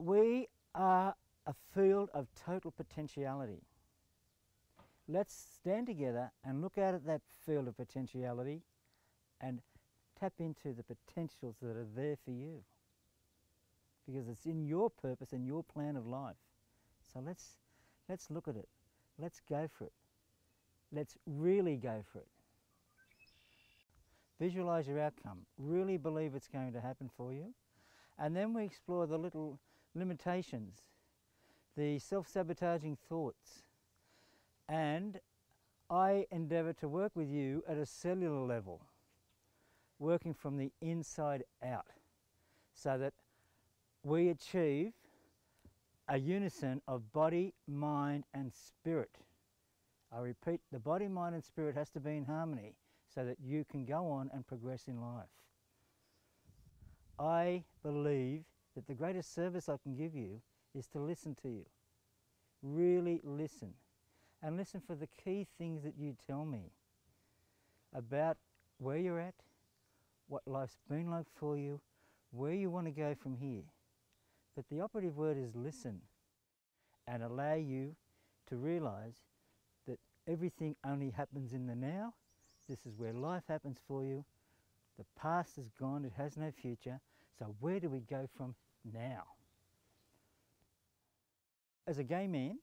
we are a field of total potentiality. Let's stand together and look out at that field of potentiality and tap into the potentials that are there for you. Because it's in your purpose and your plan of life. So let's, let's look at it. Let's go for it. Let's really go for it. Visualize your outcome. Really believe it's going to happen for you. And then we explore the little limitations, the self-sabotaging thoughts. And I endeavour to work with you at a cellular level, working from the inside out, so that we achieve a unison of body, mind and spirit. I repeat, the body, mind and spirit has to be in harmony so that you can go on and progress in life. I believe that the greatest service I can give you is to listen to you. Really listen. And listen for the key things that you tell me about where you're at, what life's been like for you, where you want to go from here. But the operative word is listen and allow you to realize that everything only happens in the now. This is where life happens for you. The past is gone, it has no future. So where do we go from now? As a gay man,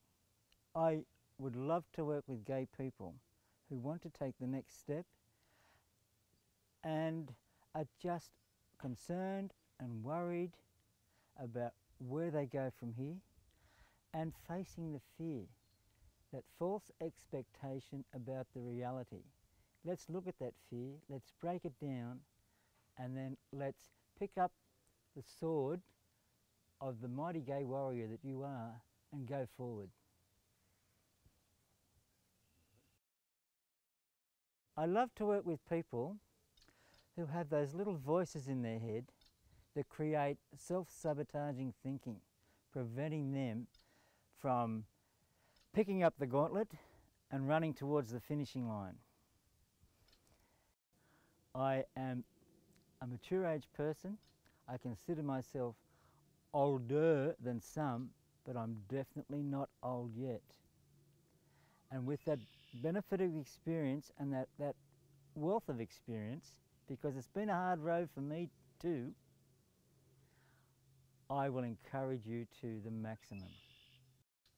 I would love to work with gay people who want to take the next step and are just concerned and worried about where they go from here and facing the fear, that false expectation about the reality. Let's look at that fear, let's break it down, and then let's pick up the sword of the mighty gay warrior that you are and go forward. I love to work with people who have those little voices in their head that create self-sabotaging thinking, preventing them from picking up the gauntlet and running towards the finishing line. I am a mature age person. I consider myself older than some, but I'm definitely not old yet. And with that benefit of experience and that, that wealth of experience, because it's been a hard road for me too, I will encourage you to the maximum.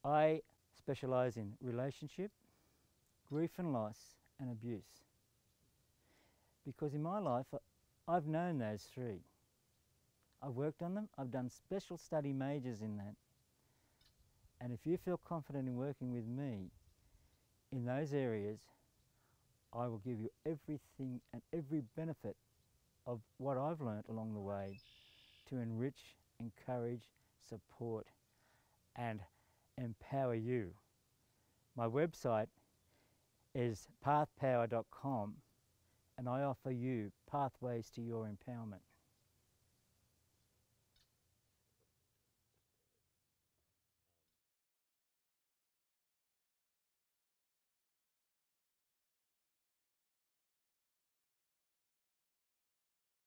I specialise in relationship, grief and loss and abuse. Because in my life, I've known those three. I've worked on them, I've done special study majors in that. And if you feel confident in working with me in those areas, I will give you everything and every benefit of what I've learnt along the way to enrich, encourage, support and empower you. My website is pathpower.com and I offer you pathways to your empowerment.